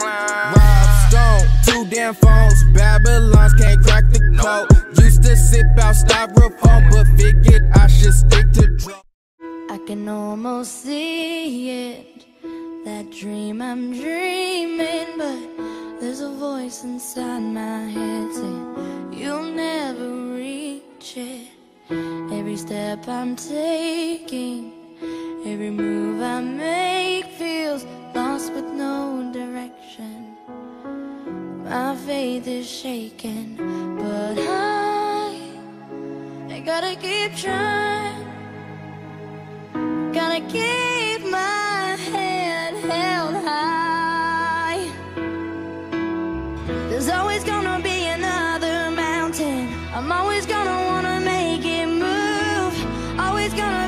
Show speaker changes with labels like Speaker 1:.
Speaker 1: Rob Stone, two damn phones, Babylons can't crack the code. Used to sip out styrofoam, but figured I should stick to drugs.
Speaker 2: I can almost see it, that dream I'm dreaming, but there's a voice inside my head saying you'll never reach it. Every step I'm taking, every move I make feels lost with no direction. My faith is shaken, but I, I gotta keep trying. Gotta keep my head held high. There's always gonna be another mountain. I'm always gonna wanna make it move. Always gonna.